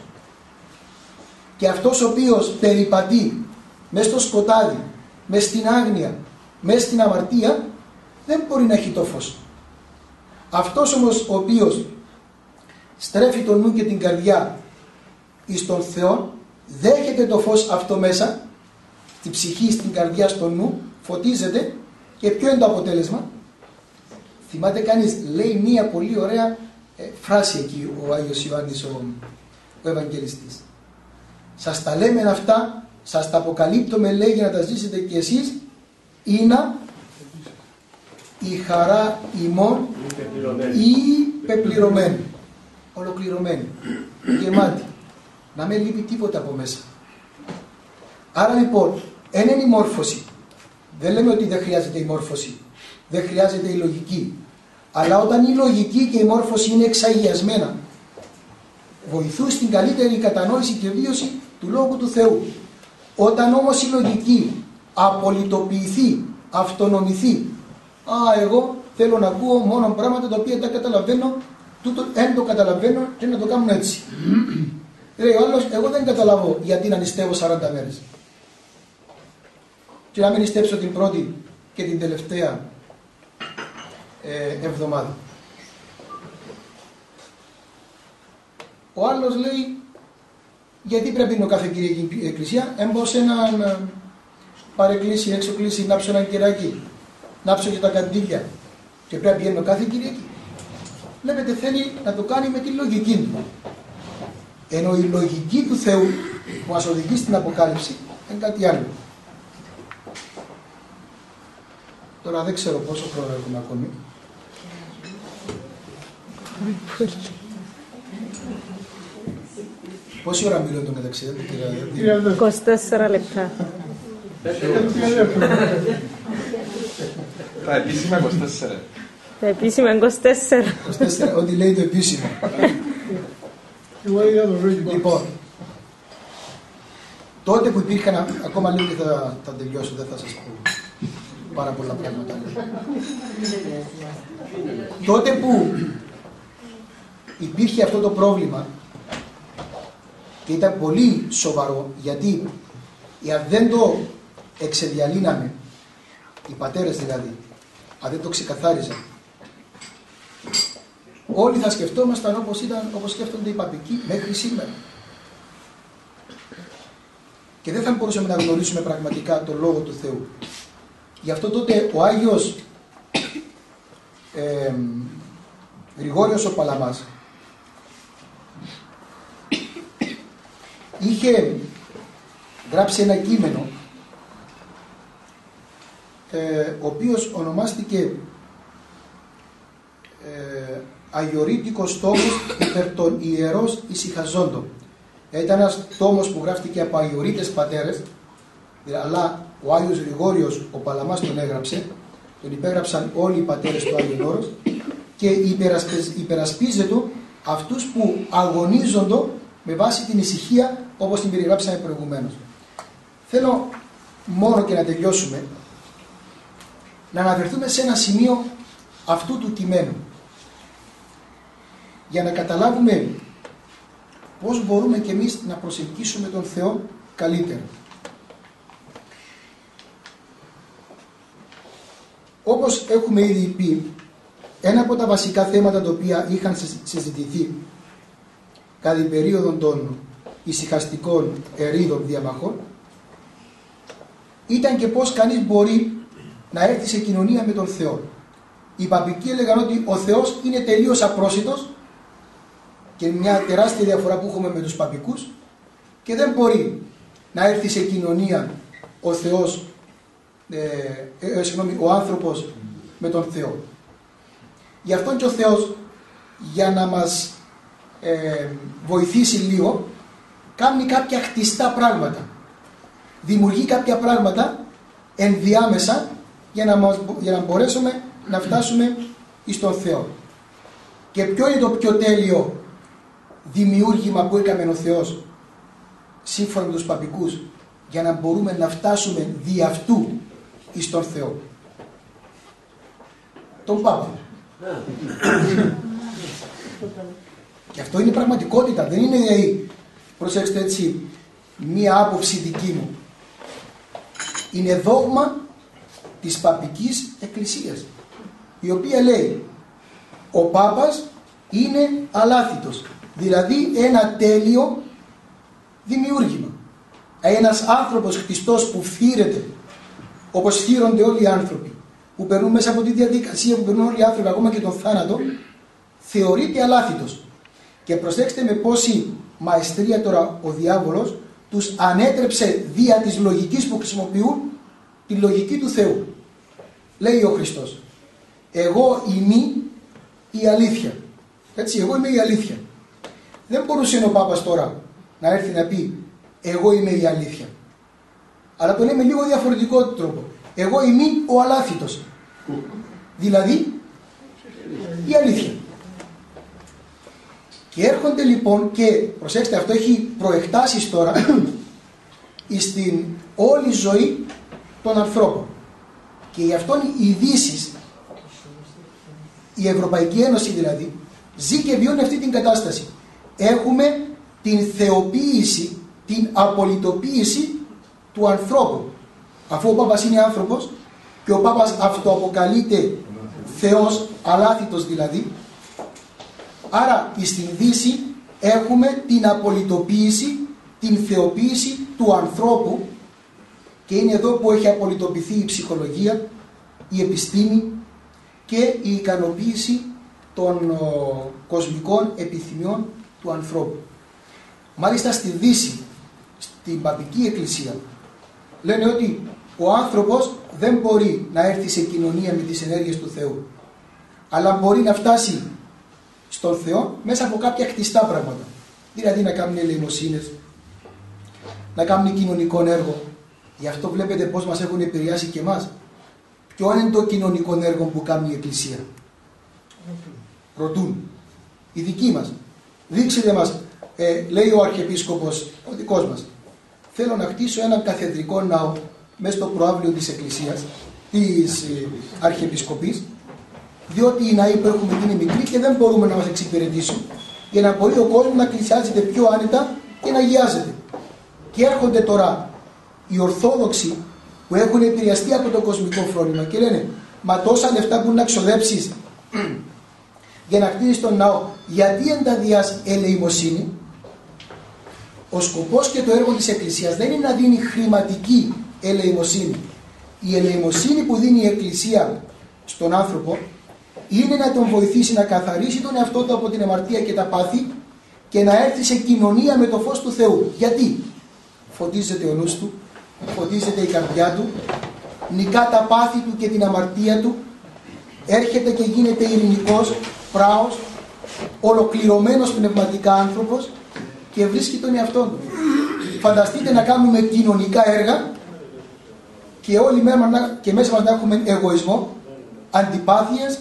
Και αυτός ο οποίος περιπατεί μέσα στο σκοτάδι, μέσα στην άγνοια, μέσα στην αμαρτία, δεν μπορεί να έχει το φως. Αυτός όμως ο οποίος στρέφει τον νου και την καρδιά εις τον Θεό, δέχεται το φως αυτό μέσα, στη ψυχή, στην καρδιά, στον νου, φωτίζεται και ποιο είναι το αποτέλεσμα; Θυμάται κανείς, λέει μία πολύ ωραία ε, φράση εκεί ο Άγιος Ιωάννης ο, ο Ευαγγελιστής. Σας τα λέμε αυτά, σας τα αποκαλύπτουμε λέει για να τα ζήσετε κι εσείς, είναι η χαρά ημών ή πεπληρωμένη ολοκληρωμένη, γεμάτη. Να μην λείπει τίποτα από μέσα. Άρα λοιπόν, ένα είναι η μόρφωση. Δεν λέμε ότι δεν χρειάζεται η μόρφωση. Δεν χρειάζεται η λογική. Αλλά όταν η λογική και η μόρφωση είναι εξαγιασμένα, βοηθούν στην καλύτερη κατανόηση και βίωση του Λόγου του Θεού. Όταν όμως η λογική απολυτοποιηθεί, αυτονομηθεί, α, εγώ θέλω να ακούω μόνο πράγματα τα οποία τα καταλαβαίνω τούτο δεν το καταλαβαίνω και να το κάνουν έτσι. Λέει ο άλλος, εγώ δεν καταλαβαίνω γιατί να νηστεύω 40 μέρες. Και να μην νηστέψω την πρώτη και την τελευταία ε, εβδομάδα. Ο άλλος λέει, γιατί πρέπει να κάθε Κυριακή Εκκλησία, έμπω σε έναν ε, παρεκκλήσει, έξω κλείσει, να ψω ένα κυράκι, να ψω και τα καντήλια και πρέπει να πηγαίνω κάθε Κυριακή βλέπετε θέλει να το κάνει με τη λογική του. Ενώ η λογική του Θεού που μας οδηγεί στην Αποκάλυψη είναι κάτι άλλο. Τώρα δεν ξέρω πόσο χρόνο έχουμε ακόμη. Πόση ώρα μιλώ το μεταξύ, 24 λεπτά. Τα επίσημα 24. Τα επίσημα 24. 24, ό,τι λέει το επίσημο. λοιπόν, τότε που υπήρχαν, ακόμα λίγο και θα, θα τελειώσω, δεν θα σας πω πάρα πολλά πράγματα. τότε που υπήρχε αυτό το πρόβλημα και ήταν πολύ σοβαρό γιατί αν δεν το εξεδιαλύναμε οι πατέρες δηλαδή αν δεν το ξεκαθάριζαν όλοι θα σκεφτόμασταν όπως, ήταν, όπως σκέφτονται οι παπικοί μέχρι σήμερα. Και δεν θα μπορούσαμε να γνωρίσουμε πραγματικά το Λόγο του Θεού. Γι' αυτό τότε ο Άγιος ε, Γρηγόριος ο Παλαμάς είχε γράψει ένα κείμενο ε, ο οποίος ονομάστηκε ε, Αγιορείτικος τόμος υπέρ των ιερός ησυχαζόντων. Ήταν ένας τόμος που γράφτηκε από Αγιορείτες πατέρες, αλλά ο Άγιος Γρηγόριος, ο Παλαμάς τον έγραψε, τον υπέγραψαν όλοι οι πατέρες του Άγιου Όρος και υπερασπίζεται αυτούς που αγωνίζονται με βάση την ησυχία όπως την περιγράψαμε προηγουμένως. Θέλω μόνο και να τελειώσουμε να αναφερθούμε σε ένα σημείο αυτού του κειμένου για να καταλάβουμε πώς μπορούμε και εμείς να προσεγγίσουμε τον Θεό καλύτερα. Όπως έχουμε ήδη πει, ένα από τα βασικά θέματα τα οποία είχαν συζητηθεί κατά την περίοδο των ησυχαστικών ερήδων διαμαχών ήταν και πώς κανείς μπορεί να έρθει σε κοινωνία με τον Θεό. Οι παπικοί έλεγαν ότι ο Θεός είναι τελείως απρόσιτος και μια τεράστια διαφορά που έχουμε με τους παπικούς και δεν μπορεί να έρθει σε κοινωνία ο Θεός, ε, ε, συγγνώμη, ο άνθρωπος με τον Θεό. Γι' αυτό και ο Θεός για να μας ε, βοηθήσει λίγο κάνει κάποια χτιστά πράγματα. Δημιουργεί κάποια πράγματα ενδιάμεσα για να, για να μπορέσουμε να φτάσουμε στον Θεό. Και ποιο είναι το πιο τέλειο δημιούργημα που έκαμε ο Θεός σύμφωνα με τους παπικούς για να μπορούμε να φτάσουμε δι' αυτού εις τον Θεό. Τον Πάπα. Και αυτό είναι πραγματικότητα. Δεν είναι δηλαδή, προσέξτε έτσι, μία άποψη δική μου. Είναι δόγμα της παπικής εκκλησίας. Η οποία λέει, ο Πάπας είναι αλάθητος. Δηλαδή ένα τέλειο δημιούργημα. Ένας άνθρωπος χτιστός που φύρεται όπως φύρονται όλοι οι άνθρωποι που περνούν μέσα από τη διαδικασία που περνούν όλοι οι άνθρωποι ακόμα και τον θάνατο θεωρείται αλάθητος. Και προσέξτε με πόση μαεστρία τώρα ο διάβολος τους ανέτρεψε δια της λογικής που χρησιμοποιούν τη λογική του Θεού. Λέει ο Χριστός εγώ είμαι η αλήθεια. Έτσι, εγώ είμαι η αλήθεια. Δεν μπορούσε ο Πάπας τώρα να έρθει να πει εγώ είμαι η αλήθεια. Αλλά τον με λίγο διαφορετικό τρόπο. Εγώ είμαι ο αλάθητος. Δηλαδή η αλήθεια. Και έρχονται λοιπόν και προσέξτε αυτό έχει προεκτάσεις τώρα στην όλη ζωή των ανθρώπων. Και γι' αυτό οι ειδήσεις, η Ευρωπαϊκή Ένωση δηλαδή, ζει και βιώνει αυτή την κατάσταση. Έχουμε την θεοποίηση, την απολυτοποίηση του ανθρώπου. Αφού ο Πάπας είναι άνθρωπος και ο Πάπας αυτοαποκαλείται Θεός, αλάθητος δηλαδή, άρα στην Δύση έχουμε την απολυτοποίηση, την θεοποίηση του ανθρώπου και είναι εδώ που έχει απολυτοποιηθεί η ψυχολογία, η επιστήμη και η ικανοποίηση των κοσμικών επιθυμιών του ανθρώπου. Μάλιστα στη Δύση, στην Παπική Εκκλησία, λένε ότι ο άνθρωπος δεν μπορεί να έρθει σε κοινωνία με τις ενέργειες του Θεού. Αλλά μπορεί να φτάσει στον Θεό μέσα από κάποια χτιστά πράγματα. Δηλαδή να κάνουν ελεημοσύνες, να κάνουν κοινωνικό έργο. Γι' αυτό βλέπετε πώς μας έχουν επηρεάσει και εμάς. Ποιο είναι το κοινωνικό έργο που κάνει η Εκκλησία; Ρωτούν. Οι δικοί μας. Δείξτε μας, ε, λέει ο Αρχιεπίσκοπος, ο δικός μας, θέλω να χτίσω έναν καθεδρικό ναό μέσα στο προάβλιο της Εκκλησίας, της ε, Αρχιεπισκοπής, διότι οι ναοί που έχουμε είναι μικροί και δεν μπορούμε να μας εξυπηρετήσουν, για να μπορεί ο κόσμος να κλεισιάζεται πιο άνετα και να αγιάζεται. Και έρχονται τώρα οι Ορθόδοξοι που έχουν επηρεαστεί από το κοσμικό φρόνημα και λένε «Μα τόσα λεφτά που να ξοδέψεις για να χτίσει τον ναό, γιατί ενταδιάς ελεημοσύνη» Ο σκοπός και το έργο της Εκκλησίας δεν είναι να δίνει χρηματική ελεημοσύνη. η ελεημοσύνη που δίνει η Εκκλησία στον άνθρωπο είναι να τον βοηθήσει να καθαρίσει τον εαυτό του από την αμαρτία και τα πάθη και να έρθει σε κοινωνία με το φως του Θεού. Γιατί; Φωτίζεται ο νους του, φωτίζεται η καρδιά του, νικά τα πάθη του και την αμαρτία του, έρχεται και γίνεται ειρηνικός, πράος, ολοκληρωμένος πνευματικά άνθρωπος και βρίσκει τον εαυτό του. Φανταστείτε να κάνουμε κοινωνικά έργα και όλοι και μέσα μας να έχουμε εγωισμό, αντιπάθειες,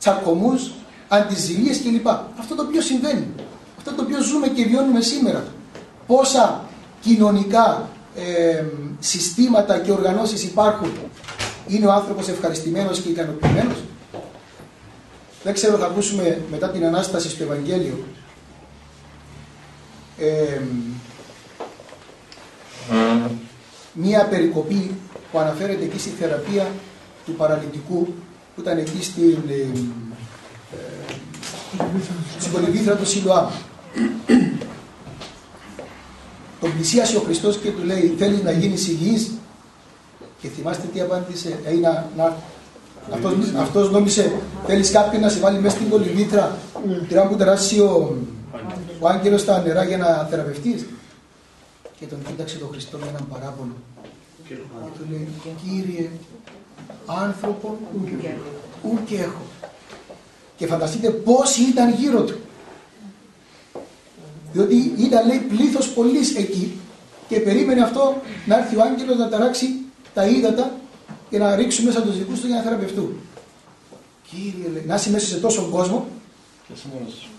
τσακωμούς, αντιζηλίες κλπ. Αυτό το οποίο συμβαίνει. Αυτό το οποίο ζούμε και βιώνουμε σήμερα. Πόσα κοινωνικά ε, συστήματα και οργανώσεις υπάρχουν. Είναι ο άνθρωπος ευχαριστημένος και ικανοποιημένος. Δεν ξέρω, θα ακούσουμε μετά την Ανάσταση στο Ευαγγέλιο. Ε, μία περικοπή που αναφέρεται εκεί στη θεραπεία του παραλυτικού που ήταν εκεί στην, ε, ε, στην Πολυβήθρα του Σιλουάμ. Τον πλησίασε ο Χριστός και του λέει θέλεις να γίνεις υγιής; Και θυμάστε τι απάντησε ε, να, να, αυτός, αυτός νόμισε θέλεις κάποιον να σε βάλει μέσα στην Πολυβήθρα την που τεράσει ο, ο άγγελος στα νερά για να θεραπευτείς; Και τον κοίταξε τον Χριστό με έναν παράπονο και του λέει Κύριε άνθρωπο ου και έχω. Και φανταστείτε πόσοι ήταν γύρω του. Διότι ήταν λέει πλήθος πολλής εκεί και περίμενε αυτό να έρθει ο άγγελος να ταράξει τα ύδατα και να ρίξουν μέσα τους δικούς του για να θεραπευτούν. Κύριε λέει, να είσαι μέσα σε τόσο κόσμο.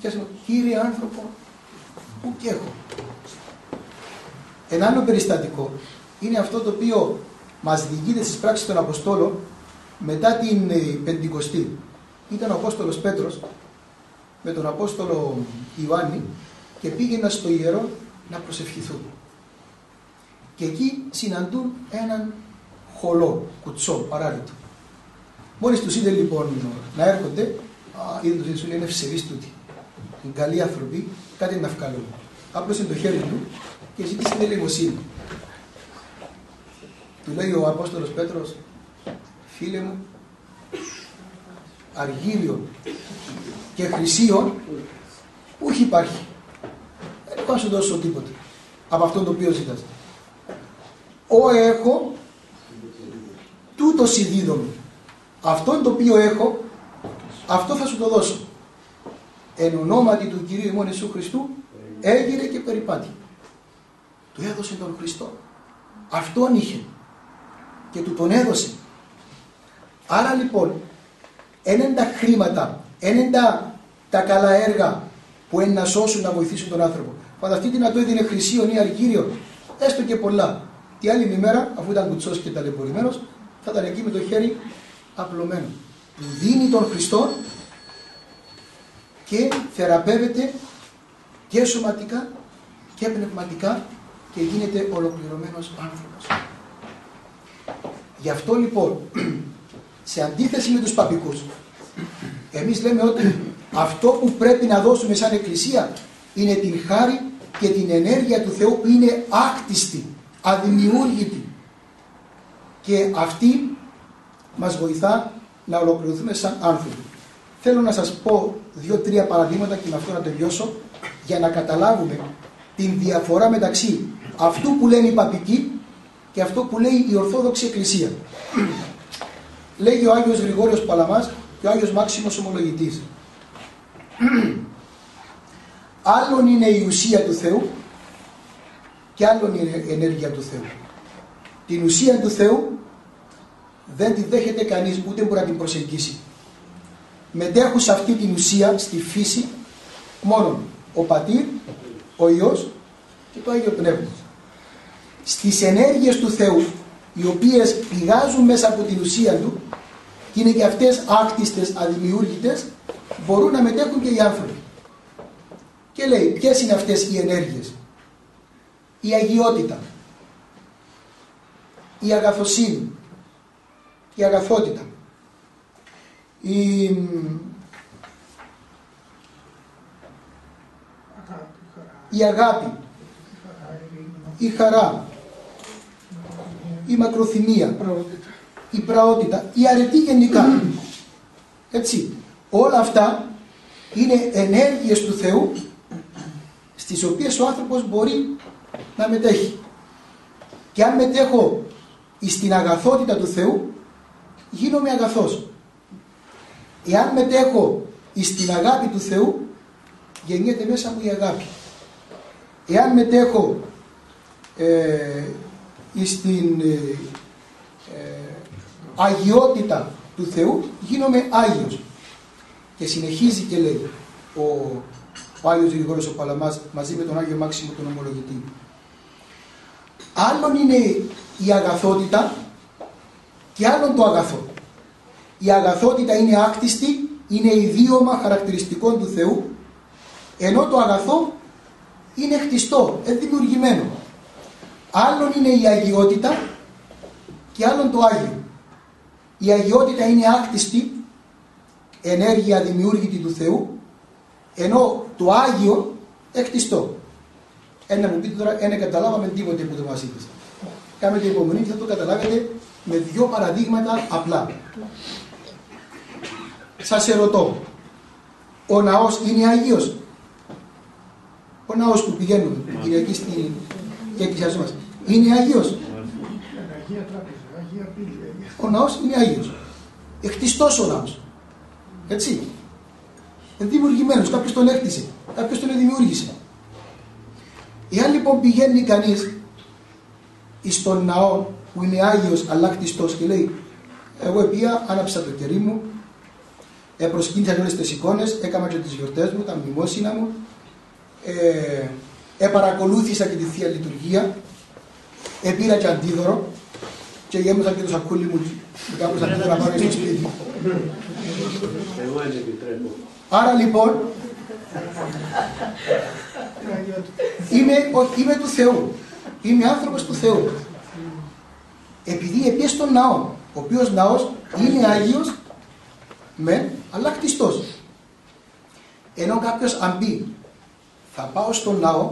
Και ας κύριε άνθρωπο, πού και έχω. Ένα άλλο περιστατικό είναι αυτό το οποίο μας διηγείται στις πράξεις των Αποστόλων μετά την ε, Πεντηκοστή. Ήταν ο Απόστολος Πέτρος με τον Απόστολο Ιωάννη και πήγαιναν στο ιερό να προσευχηθούν. Και εκεί συναντούν έναν χολό, κουτσό, παράλυτο. Μόλις τους είδε λοιπόν να έρχονται, είδε του λέει είναι ευσεβείς τούτοι. Είναι καλοί άνθρωποι, κάτι να βγάλουν. Άπλωσε το χέρι του και ζήτησε την ελεημοσύνη. Του λέει ο Απόστολος Πέτρος, φίλε μου, αργύριο και χρυσίο, που υπάρχει; Δεν έχω να σου δώσω τίποτα από αυτό το οποίο ζητάς. Ο έχω, τούτος συνδίδομαι. Αυτό το οποίο έχω, αυτό θα σου το δώσω. Εν ονόματι του Κυρίου ημών Ιησού Χριστού έγειρε και περιπάτη. Του έδωσε τον Χριστό. Αυτόν είχε. Και του τον έδωσε. Άρα λοιπόν, έναν τα χρήματα, έναν τα, τα καλά έργα που είναι να σώσουν, να βοηθήσουν τον άνθρωπο. Φανταστείτε να το έδινε χρυσίον ή αργύριο, έστω και πολλά. Τη άλλη ημέρα, αφού ήταν κουτσός και ταλαιπωρημένος, θα ήταν εκεί με το χέρι απλωμένο. Δίνει τον Χριστό και θεραπεύεται και σωματικά και πνευματικά και γίνεται ολοκληρωμένος άνθρωπος. Γι' αυτό λοιπόν, σε αντίθεση με τους παπικούς, εμείς λέμε ότι αυτό που πρέπει να δώσουμε σαν εκκλησία είναι την χάρη και την ενέργεια του Θεού που είναι άκτιστη, αδημιούργητη. Και αυτή μας βοηθά να ολοκληρωθούμε σαν άνθρωποι. Θέλω να σας πω δύο-τρία παραδείγματα και με αυτό να τελειώσω για να καταλάβουμε την διαφορά μεταξύ αυτού που λένε οι παπικοί και αυτό που λέει η Ορθόδοξη Εκκλησία. Λέγει ο Άγιος Γρηγόριος Παλαμάς και ο Άγιος Μάξιμος Ομολογητής. Άλλον είναι η ουσία του Θεού και άλλον είναι η ενέργεια του Θεού. Την ουσία του Θεού δεν τη δέχεται κανείς ούτε μπορεί να την προσεγγίσει. Μετέχουν σε αυτή την ουσία, στη φύση, μόνο ο Πατήρ, ο Υιός και το Άγιο Πνεύμα. Στις ενέργειες του Θεού, οι οποίες πηγάζουν μέσα από την ουσία Του και είναι και αυτές άκτιστες, αδημιούργητες, μπορούν να μετέχουν και οι άνθρωποι. Και λέει ποιες είναι αυτές οι ενέργειες; Η αγιότητα, η αγαθοσύνη, η αγαθότητα, η, η αγάπη, η χαρά, η μακροθυμία, Πραγματικά. η πραότητα, η αρετή γενικά. Έτσι. Όλα αυτά είναι ενέργειες του Θεού στις οποίες ο άνθρωπος μπορεί να μετέχει. Και αν μετέχω στην αγαθότητα του Θεού, γίνομαι αγαθός. Εάν μετέχω στην αγάπη του Θεού, γεννιέται μέσα μου η αγάπη. Εάν μετέχω ε, στην ε, ε, αγιότητα του Θεού, γίνομαι Άγιος. Και συνεχίζει και λέει ο, ο Άγιος Γρηγόρος ο Παλαμάς μαζί με τον Άγιο Μάξιμο τον ομολογητή. Άλλον είναι η αγαθότητα και άλλον το αγαθό. Η αγαθότητα είναι άκτιστη, είναι ιδίωμα χαρακτηριστικών του Θεού, ενώ το αγαθό είναι χτιστό, δημιουργημένο. Άλλον είναι η αγιότητα και άλλον το Άγιο. Η αγιότητα είναι άκτιστη, ενέργεια δημιούργητη του Θεού, ενώ το Άγιο εκτιστό. Ένα μου πείτε τώρα, ένα καταλάβαμε τίποτε που το μας είπες. Κάμετε υπομονή και θα το καταλάβετε με δυο παραδείγματα απλά. Σας ερωτώ, ο ναός είναι Άγιος; Ο ναός που πηγαίνουμε, Κυριακή στην εκκλησία μας, είναι Άγιος. Αγία Τράπεζα, Αγία Πύλη, Αγία. Ο ναός είναι Άγιος. Εκτιστός ο ναός. Έτσι. Είναι δημιουργημένος, κάποιος τον έκτισε, κάποιος τον δημιούργησε. Εάν λοιπόν πηγαίνει κανείς στον ναό που είναι Άγιος αλλά κτιστός και λέει εγώ πήγα, άναψα το κερί μου, ε, προσκύνησα όλες τις εικόνες, έκανα και τις γιορτές μου, τα μνημόσυνα μου, ε, ε, παρακολούθησα και τη Θεία Λειτουργία, ε, πήρα και αντίδωρο και γέμωσα και το σακούλι μου και κάπως αντίδωρο να πάρω στο σπίτι. Εγώ δεν επιτρέπω. Άρα λοιπόν είμαι, ο- είμαι του Θεού. Είμαι άνθρωπος του Θεού. Επειδή επίε στον ναό, ο οποίος ναός είναι Άγιος, με, αλλά κτιστός. Ενώ κάποιος αν πει, θα πάω στον ναό,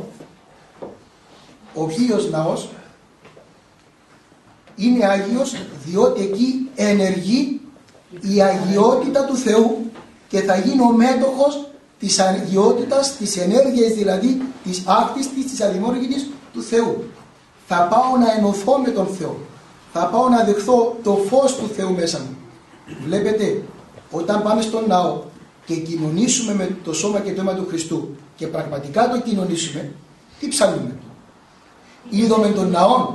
ο οποίος ναός είναι Άγιος διότι εκεί ενεργεί η αγιότητα του Θεού και θα γίνω μέτοχος της αγιότητας, της ενέργειας δηλαδή της άκτιστης, της αδημόργητης του Θεού. Θα πάω να ενωθώ με τον Θεό. Θα πάω να δεχθώ το φως του Θεού μέσα μου. Βλέπετε, όταν πάμε στον ναό και κοινωνήσουμε με το σώμα και το αίμα του Χριστού και πραγματικά το κοινωνήσουμε, τι ψαλούμε. Είδαμε τον ναό,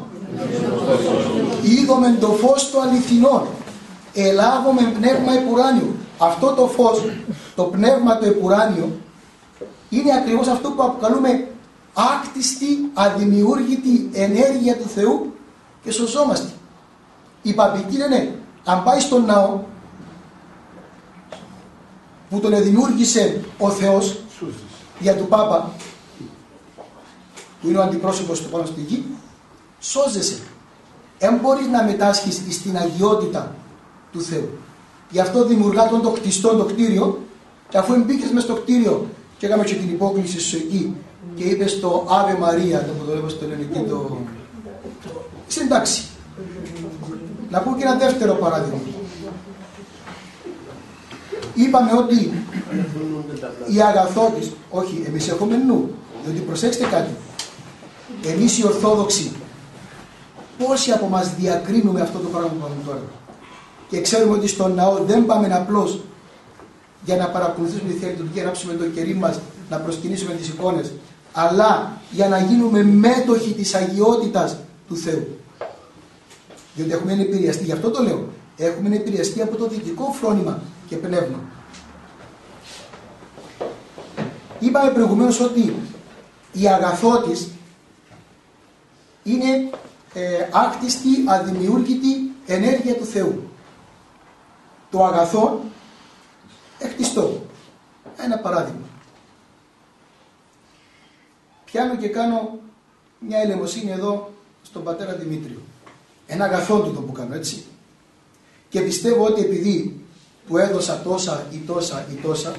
είδαμε το φως του αληθινών, ελάβουμε πνεύμα επουράνιου. Αυτό το φως, το πνεύμα το επουράνιο, είναι ακριβώς αυτό που αποκαλούμε άκτιστη, αδημιούργητη ενέργεια του Θεού και σωζόμαστε. Οι παπικοί λένε, αν πάει στον ναό που τον δημιούργησε ο Θεός για του Πάπα, που είναι ο αντιπρόσωπος του πάνω στη γη, σώζεσαι. Εν μπορείς να μετάσχεις στην αγιότητα του Θεού. Γι' αυτό δημιουργά τον το κτιστό το κτίριο και αφού μπήκες μες στο κτίριο και έκαμε και την υπόκληση σου εκεί και είπες το Ave Maria, το που το λέμε στο ελληνικό το... Είσαι εντάξει. Να πω και ένα δεύτερο παράδειγμα. Είπαμε ότι η αγαθότης, όχι εμείς έχουμε νου, διότι προσέξτε κάτι. Εμείς οι Ορθόδοξοι, πόσοι από μας διακρίνουμε αυτό το πράγμα που πάμε τώρα. Και ξέρουμε ότι στον ναό δεν πάμε απλώς για να παρακολουθήσουμε τη Θεία Λειτουργία, να ράψουμε το κερί μας, να προσκυνήσουμε τις εικόνες, αλλά για να γίνουμε μέτοχοι της αγιότητας του Θεού. Διότι έχουμε επηρεαστεί, γι' αυτό το λέω, έχουμε επηρεαστεί από το δυτικό φρόνημα και πνεύμα. Είπαμε προηγουμένως ότι η αγαθότης είναι ε, άκτιστη, αδημιούργητη ενέργεια του Θεού. Το αγαθό εκτιστό. Ένα παράδειγμα. Πιάνω και κάνω μια ελεμοσύνη εδώ στον πατέρα Δημήτριο. Ένα αγαθό του το που κάνω, έτσι. Και πιστεύω ότι επειδή του έδωσα τόσα ή τόσα ή τόσα,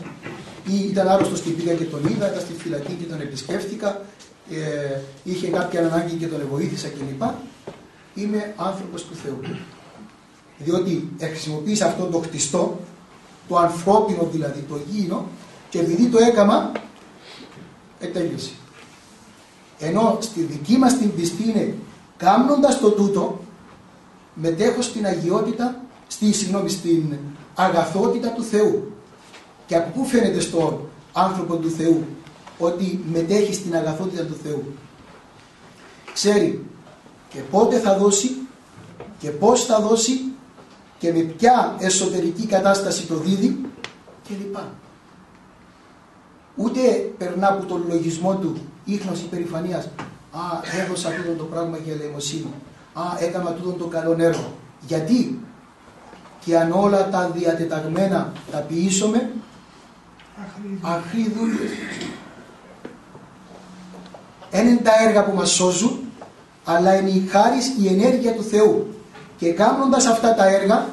ή ήταν άρρωστος και πήγα και τον είδα, ήταν στη φυλακή και τον επισκέφθηκα, ε, είχε κάποια ανάγκη και τον βοήθησα κλπ. είμαι άνθρωπος του Θεού. Διότι χρησιμοποίησα αυτό το χτιστό, το ανθρώπινο δηλαδή, το γήινο, και επειδή το έκαμα, ετέλειωσε. Ενώ στη δική μας την πιστή είναι, κάνοντας το τούτο, μετέχω στην αγιότητα, στη, συγγνώμη, στην αγαθότητα του Θεού. Και από πού φαίνεται στον άνθρωπο του Θεού ότι μετέχει στην αγαθότητα του Θεού. Ξέρει και πότε θα δώσει και πώς θα δώσει και με ποια εσωτερική κατάσταση το δίδει και λοιπά. Ούτε περνά από τον λογισμό του ίχνος υπερηφανίας «Α, έδωσα τούτο το πράγμα για ελεημοσύνη. Α, έκανα τούτο το καλό έργο». Γιατί; Και αν όλα τα διατεταγμένα τα ποιήσουμε, αχρίδουν. Δεν είναι τα έργα που μας σώζουν, αλλά είναι η χάρη, η ενέργεια του Θεού. Και κάνοντας αυτά τα έργα,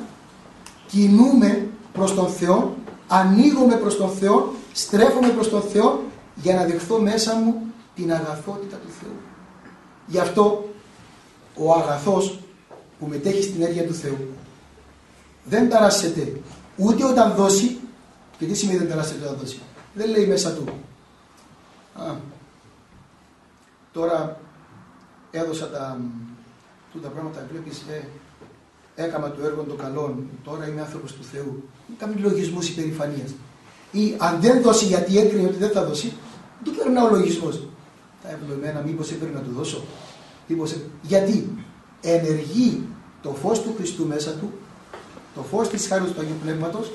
κινούμε προς τον Θεό, ανοίγουμε προς τον Θεό, στρέφουμε προς τον Θεό για να δεχθώ μέσα μου την αγαθότητα του Θεού. Γι' αυτό ο αγαθός που μετέχει στην ενέργεια του Θεού δεν ταράσσεται ούτε όταν δώσει, και τι σημαίνει δεν ταράσσεται όταν δώσει, δεν λέει μέσα του. Α, τώρα έδωσα τα, τα πράγματα, βλέπεις, ε, έκανα το έργο των καλών, τώρα είμαι άνθρωπος του Θεού. Κάνει λογισμούς υπερηφανίας. Ή αν δεν δώσει γιατί έκρινε ότι δεν θα δώσει, του περνά ο λογισμός. Τα ευλογημένα μήπως έπρεπε να του δώσω; Μήπως, γιατί ενεργεί το φως του Χριστού μέσα του το φως της χάρης του Αγίου Πνεύματος,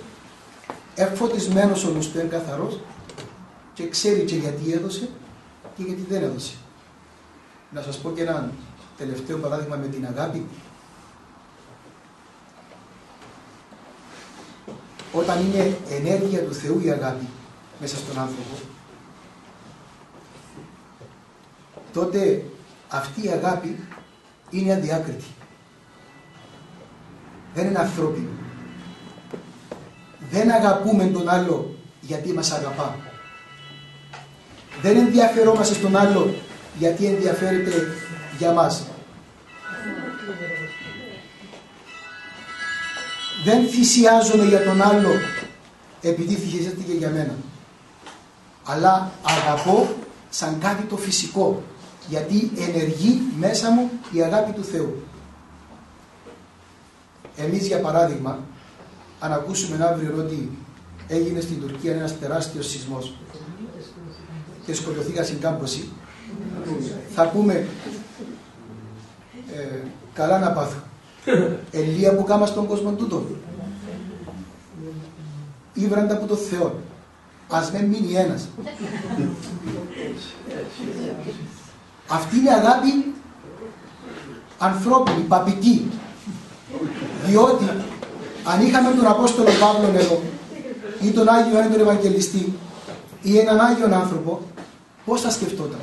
εφωτισμένος ο νους του καθαρός και ξέρει και γιατί έδωσε και γιατί δεν έδωσε. Να σας πω και ένα τελευταίο παράδειγμα με την αγάπη. Όταν είναι ενέργεια του Θεού η αγάπη μέσα στον άνθρωπο, τότε αυτή η αγάπη είναι αδιάκριτη δεν είναι ανθρώπινο. Δεν αγαπούμε τον άλλο γιατί μας αγαπά. Δεν ενδιαφερόμαστε στον άλλο γιατί ενδιαφέρεται για μας. Δεν θυσιάζομαι για τον άλλο επειδή θυσιάζεται για μένα. Αλλά αγαπώ σαν κάτι το φυσικό γιατί ενεργεί μέσα μου η αγάπη του Θεού. Εμείς για παράδειγμα, αν ακούσουμε αύριο ότι έγινε στην Τουρκία ένας τεράστιος σεισμός και σκοτωθήκα στην κάμποση, θα πούμε ε, καλά να πάθω. Ελία που κάμα στον κόσμο τούτο. Ήβραντα από το Θεό. Ας δεν μείνει ένας. Αυτή είναι αγάπη ανθρώπινη, παπική. Διότι αν είχαμε τον Απόστολο Παύλο εδώ ή τον Άγιο Ιωάννη τον Ευαγγελιστή ή έναν Άγιον άνθρωπο, πώς θα σκεφτόταν;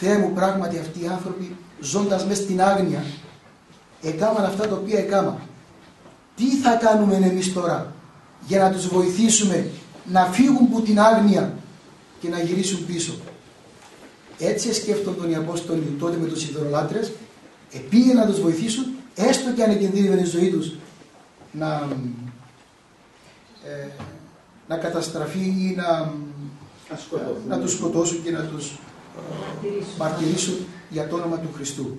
Θεέ μου πράγματι αυτοί οι άνθρωποι ζώντας μέσα στην άγνοια έκαναν αυτά τα οποία έκαναν. Τι θα κάνουμε εμείς τώρα για να τους βοηθήσουμε να φύγουν από την άγνοια και να γυρίσουν πίσω; Έτσι σκέφτονταν οι Απόστολοι τότε με τους ιδωρολάτρες, επήγαιναν να τους βοηθήσουν έστω και αν εγκινδύνευε η ζωή τους να, ε, να καταστραφεί ή να, να τους σκοτώσουν και να τους ε, μαρτυρήσουν για το όνομα του Χριστού.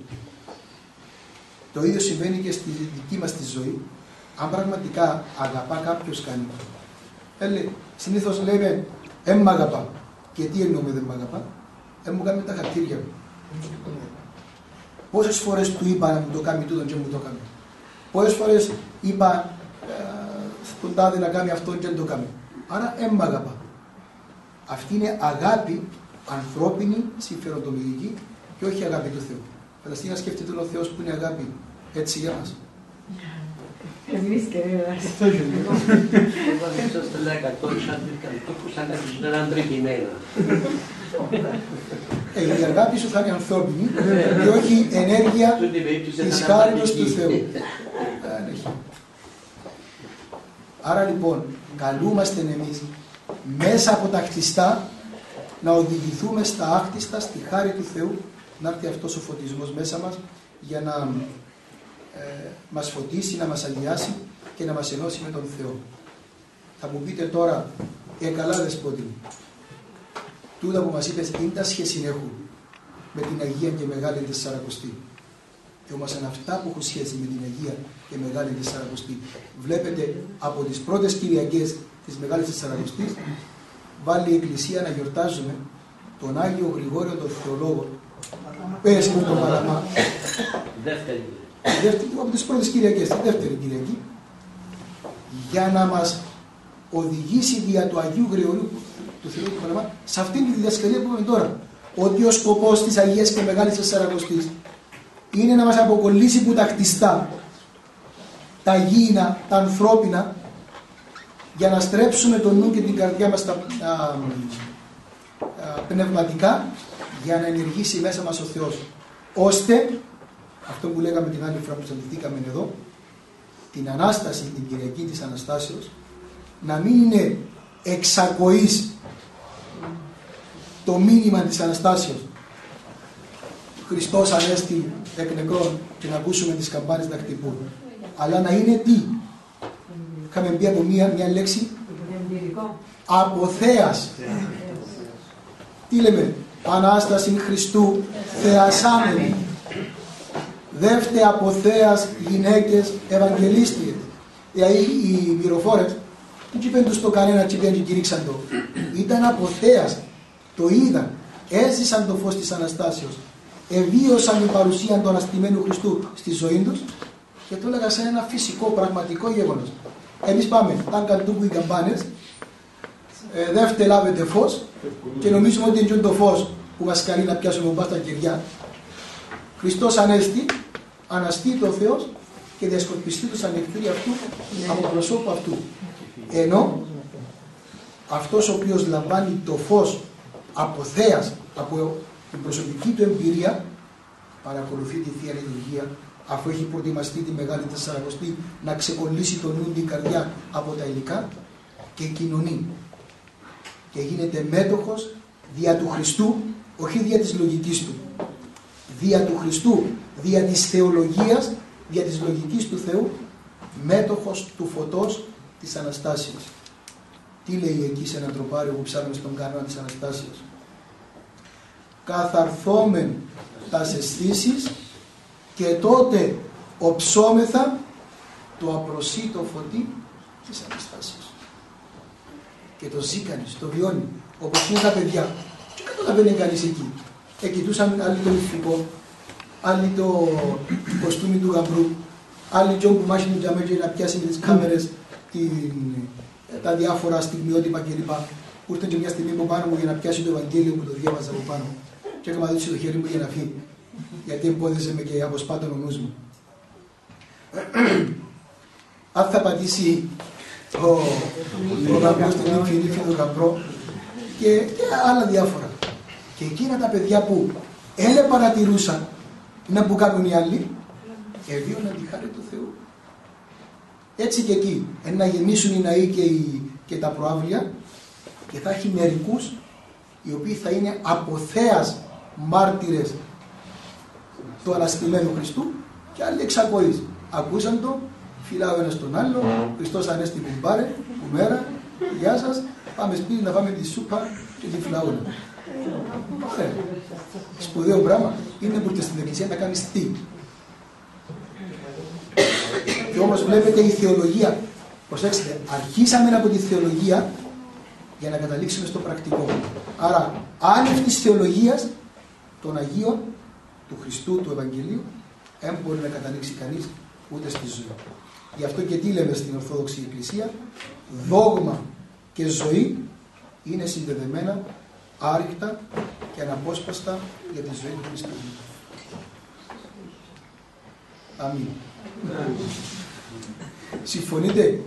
Το ίδιο συμβαίνει και στη δική μας τη ζωή. Αν πραγματικά αγαπά κάποιος κάνει. Έλε, συνήθως λέμε, «Ε, μ' αγαπά». Και τι εννοούμε δεν μ' αγαπά. Ε, μου κάνει τα χαρτίρια μου. Πόσες φορές του είπα να μου το κάνει τούτο και μου το κάνει. Πόσες φορές είπα ε, στον τάδε να κάνει αυτό και δεν το κάνει. Άρα έμμα αγαπά. Αυτή είναι αγάπη ανθρώπινη, συμφεροντολογική και όχι αγάπη του Θεού. Φανταστείτε να σκέφτεται ο Θεός που είναι αγάπη έτσι για μας. Εμείς και εμάς. Όταν είσαστε λέει 100 που σαν έναν τρικυμένα. Ε, η αγάπη σου θα είναι ανθρώπινη και όχι ενέργεια της χάριτος του Θεού. Άρα λοιπόν, καλούμαστε εμείς μέσα από τα χτιστά να οδηγηθούμε στα άκτιστα, στη χάρη του Θεού, να έρθει αυτός ο φωτισμός μέσα μας για να ε, μας φωτίσει, να μας αγιάσει και να μας ενώσει με τον Θεό. Θα μου πείτε τώρα, ε καλά δεσπότη μου, τούτα που μας είπες, είναι τα σχέση έχουν με την Αγία και Μεγάλη Τεσσαρακοστή. Και όμως είναι αυτά που έχουν σχέση με την Αγία και Μεγάλη Τεσσαρακοστή. Βλέπετε από τις πρώτες Κυριακές της Μεγάλης Τεσσαρακοστής βάλει η Εκκλησία να γιορτάζουμε τον Άγιο Γρηγόριο τον Θεολόγο. Πες μου τον Παλαμά. Δεύτερη. Δεύτερη, από τις πρώτες Κυριακές, τη δεύτερη Κυριακή, για να μας οδηγήσει δια του Αγίου Γρηγορίου του Θεού του Παλαμά σε αυτήν τη διδασκαλία που έχουμε τώρα. Ότι ο σκοπός της Αγίας και Μεγάλης Τεσσαρακοστής είναι να μας αποκολλήσει που τα χτιστά, τα γήινα, τα ανθρώπινα, για να στρέψουμε το νου και την καρδιά μας τα α, α, πνευματικά για να ενεργήσει μέσα μας ο Θεός. Ώστε, αυτό που λέγαμε την άλλη φορά που συναντηθήκαμε εδώ, την Ανάσταση, την Κυριακή της Αναστάσεως, να μην είναι εξακοής το μήνυμα της Αναστάσεως. Χριστός Ανέστη εκ νεκρών και να ακούσουμε τις καμπάνες να χτυπούν. Αλλά να είναι τι; Είχαμε πει από μία, μια λέξη Εμπειρικό. αποθέας. Τι λέμε; Ανάσταση Χριστού θεασάμενη. Δεύτε αποθέας γυναίκες Ευαγγελίστριες. Δηλαδή οι μυροφόρες δεν είπαν τους το κανένα και πήγαν και κηρύξαν το. Ήταν αποθέας. Το είδαν. Έζησαν το φως της Αναστάσεως. Εβίωσαν την παρουσία του αναστημένου Χριστού στη ζωή τους και το έλεγα σαν ένα φυσικό, πραγματικό γεγονός. Εμείς πάμε, αν καλτούκου οι καμπάνες, ε, δεύτε λάβετε φως και νομίζουμε ότι είναι το φως που μας καλεί να πιάσουμε μπάστα κεριά. Χριστός Ανέστη, αναστεί ο Θεός και διασκορπιστεί το σαν αυτού από προσώπου αυτού. Ενώ αυτός ο οποίος λαμβάνει το φως από θέας, από την προσωπική του εμπειρία, παρακολουθεί τη Θεία Λειτουργία, αφού έχει προετοιμαστεί τη Μεγάλη Τεσσαρακοστή να ξεκολλήσει τον νου την καρδιά από τα υλικά και κοινωνεί. Και γίνεται μέτοχος δια του Χριστού, όχι δια της λογικής του. Δια του Χριστού, δια της θεολογίας, δια της λογικής του Θεού, μέτοχος του φωτός της Αναστάσεως. Τι λέει εκεί σε ένα τροπάριο που ψάχνουμε στον κανόνα της Αναστάσεως. Καθαρθόμεν τας αισθήσεις και τότε οψόμεθα το απροσίτο φωτί της Αναστάσεως. Και το ζει κανείς, το βιώνει. Όπως είναι τα παιδιά. Και καταλαβαίνει κανείς εκεί. Εκοιτούσαν άλλοι το ληφτικό, άλλοι το κοστούμι του γαμπρού, άλλοι τζον που μάχει του τζαμέτζε να πιάσει με τις κάμερες την, τα διάφορα στιγμιότυπα κλπ. Που ήρθε και μια στιγμή από πάνω μου για να πιάσει το Ευαγγέλιο που το διάβαζα από πάνω. Και έκανα δώσει το χέρι μου για να φύγει. Γιατί εμπόδιζε με και αποσπάτων ο νους μου. Αν θα πατήσει ο, ο γαμπρός στην ύφη, ύφη του γαμπρό και, και άλλα διάφορα. Και εκείνα τα παιδιά που έλε παρατηρούσαν να που κάνουν οι άλλοι, εβίωναν τη χάρη του Θεού. Έτσι και εκεί, να γεμίσουν οι ναοί και, οι, και τα προάβλια και θα έχει μερικούς οι οποίοι θα είναι αποθέας μάρτυρες του αναστημένου Χριστού και άλλοι εξακοείς. Ακούσαν το, φυλάω ένα τον άλλο, Χριστός Ανέστη κουμπάρε, κουμέρα, γεια σας, πάμε σπίτι να φάμε τη σούπα και τη φυλαούλα. Ε, σπουδαίο πράγμα είναι που στην εκκλησία να κάνεις τι. Και όμως βλέπετε η θεολογία, προσέξτε, αρχίσαμε από τη θεολογία για να καταλήξουμε στο πρακτικό. Άρα, άνευ της θεολογίας των Αγίων, του Χριστού, του Ευαγγελίου, δεν μπορεί να καταλήξει κανείς ούτε στη ζωή. Γι' αυτό και τι λέμε στην Ορθόδοξη Εκκλησία, δόγμα και ζωή είναι συνδεδεμένα άρρηκτα και αναπόσπαστα για τη ζωή του Χριστού. Αμήν. Συμφωνείτε; Ε,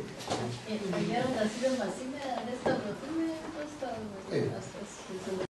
γέροντας είπε μας σήμερα, δεν σταυρωθούμε, πώς θα... Ε.